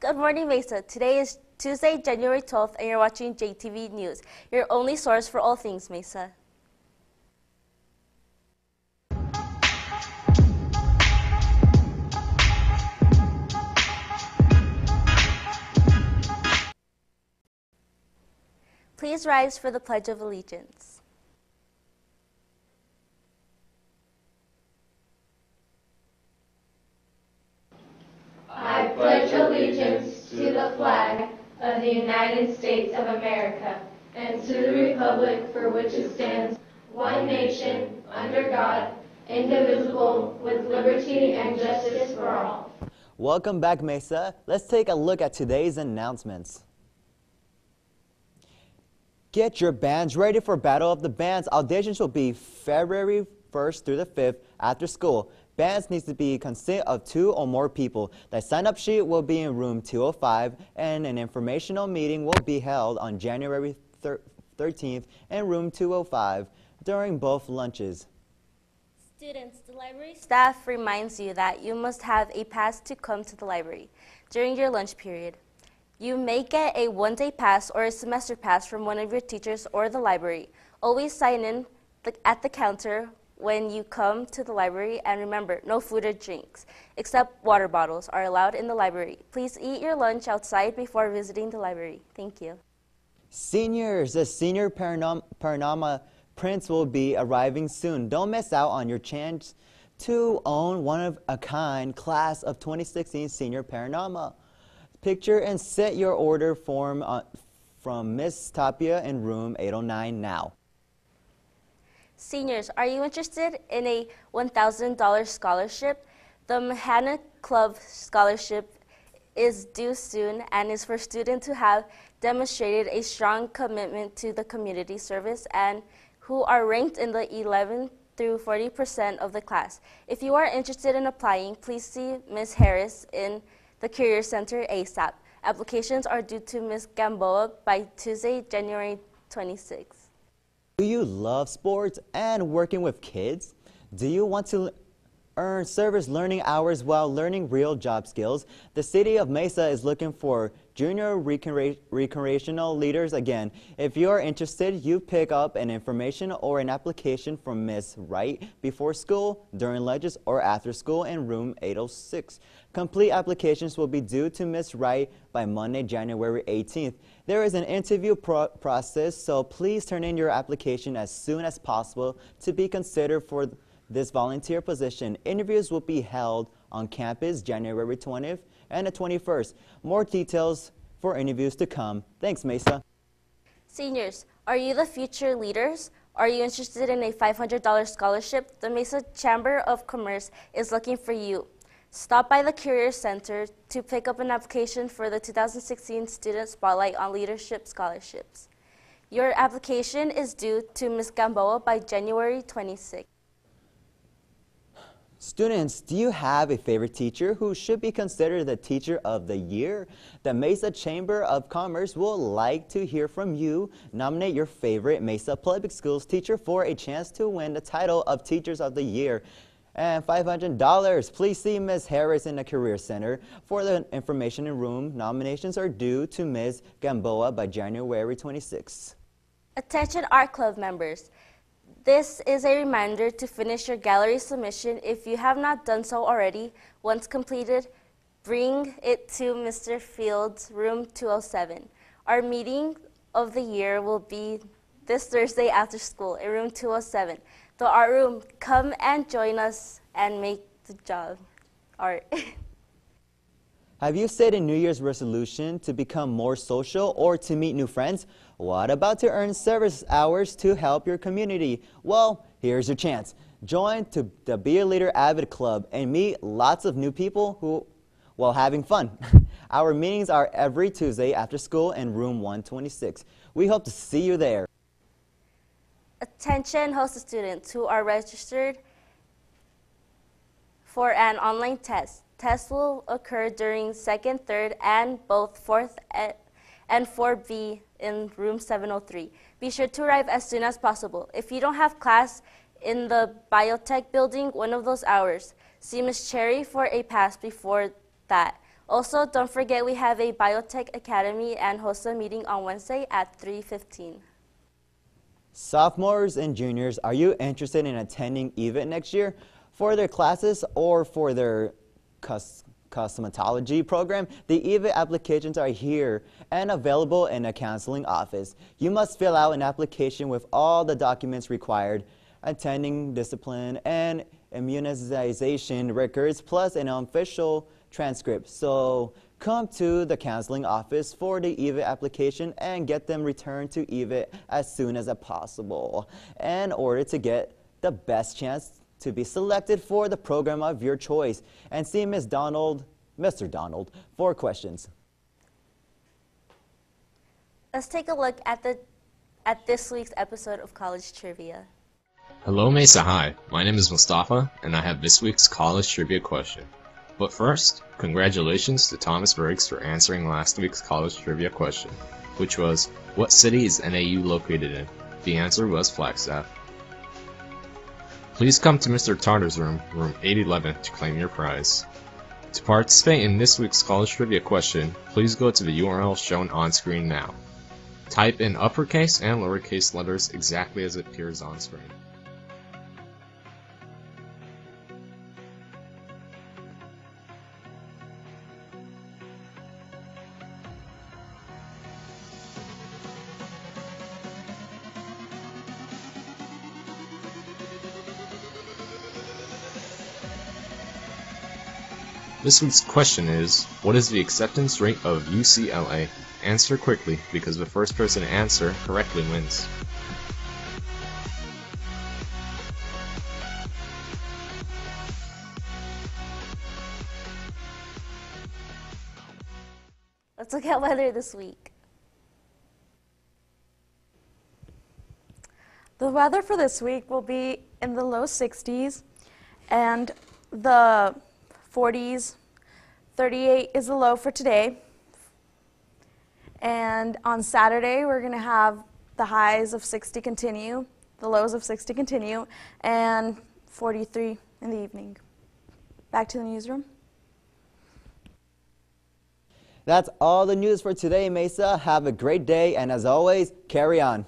Good morning, Mesa. Today is Tuesday, January 12th, and you're watching JTV News, your only source for all things Mesa. Please rise for the Pledge of Allegiance. The United States of America and to the republic for which it stands, one nation, under God, indivisible, with liberty and justice for all. Welcome back, Mesa. Let's take a look at today's announcements. Get your bands ready for Battle of the Bands. Auditions will be February 1st through the 5th after school. Bands needs to be consist of two or more people. The sign-up sheet will be in room 205 and an informational meeting will be held on January 13th in room 205 during both lunches. Students, the library staff reminds you that you must have a pass to come to the library during your lunch period. You may get a one-day pass or a semester pass from one of your teachers or the library. Always sign in at the counter when you come to the library and remember, no food or drinks, except water bottles, are allowed in the library. Please eat your lunch outside before visiting the library. Thank you. Seniors, the Senior Panorama Prince will be arriving soon. Don't miss out on your chance to own one of a kind class of 2016 Senior Panorama. Picture and set your order form uh, from Miss Tapia in room 809 now. Seniors, are you interested in a $1,000 scholarship? The Mahana Club Scholarship is due soon and is for students who have demonstrated a strong commitment to the community service and who are ranked in the 11th through 40% of the class. If you are interested in applying, please see Ms. Harris in the Career Center ASAP. Applications are due to Ms. Gamboa by Tuesday, January 26. Do you love sports and working with kids? Do you want to earn service learning hours while learning real job skills? The City of Mesa is looking for junior recreational leaders again. If you are interested, you pick up an information or an application from Ms. Wright before school, during lunches, or after school in room 806. Complete applications will be due to Ms. Wright by Monday, January 18th. There is an interview pro process, so please turn in your application as soon as possible to be considered for this volunteer position. Interviews will be held on campus January 20th and the 21st. More details for interviews to come. Thanks, Mesa. Seniors, are you the future leaders? Are you interested in a $500 scholarship? The Mesa Chamber of Commerce is looking for you. Stop by the Career Center to pick up an application for the 2016 Student Spotlight on Leadership Scholarships. Your application is due to Ms. Gamboa by January 26. Students, do you have a favorite teacher who should be considered the Teacher of the Year? The Mesa Chamber of Commerce will like to hear from you. Nominate your favorite Mesa Public Schools teacher for a chance to win the title of Teachers of the Year and $500. Please see Ms. Harris in the Career Center. For the information in room, nominations are due to Ms. Gamboa by January 26. Attention Art Club members. This is a reminder to finish your gallery submission if you have not done so already. Once completed, bring it to Mr. Fields, room 207. Our meeting of the year will be this Thursday after school in room 207 the art room. Come and join us and make the job art. Have you set a New Year's resolution to become more social or to meet new friends? What about to earn service hours to help your community? Well, here's your chance. Join to the Be a Leader Avid Club and meet lots of new people who, while having fun. Our meetings are every Tuesday after school in room 126. We hope to see you there. Attention hosted students who are registered for an online test. Tests will occur during second, third, and both fourth and 4B in room 703. Be sure to arrive as soon as possible. If you don't have class in the biotech building one of those hours, see Ms. Cherry for a pass before that. Also, don't forget we have a Biotech Academy and HOSA meeting on Wednesday at 3.15. Sophomores and juniors, are you interested in attending EVIT next year for their classes or for their cus- cosmetology program? The EVIT applications are here and available in a counseling office. You must fill out an application with all the documents required, attending discipline and immunization records, plus an official transcript. So come to the counseling office for the EVIT application and get them returned to EVIT as soon as possible in order to get the best chance to be selected for the program of your choice and see Ms. Donald, Mr. Donald, for questions. Let's take a look at the at this week's episode of College Trivia. Hello Mesa High, my name is Mustafa, and I have this week's college trivia question. But first, congratulations to Thomas Briggs for answering last week's college trivia question, which was, what city is NAU located in? The answer was Flagstaff. Please come to Mr. Tartar's room, room 811, to claim your prize. To participate in this week's college trivia question, please go to the URL shown on screen now. Type in uppercase and lowercase letters exactly as it appears on screen. This week's question is, what is the acceptance rate of UCLA? Answer quickly, because the first person to answer correctly wins. Let's look at weather this week. The weather for this week will be in the low 60s and the 40s. 38 is the low for today. And on Saturday, we're going to have the highs of 60 continue, the lows of 60 continue, and 43 in the evening. Back to the newsroom. That's all the news for today, Mesa. Have a great day, and as always, carry on.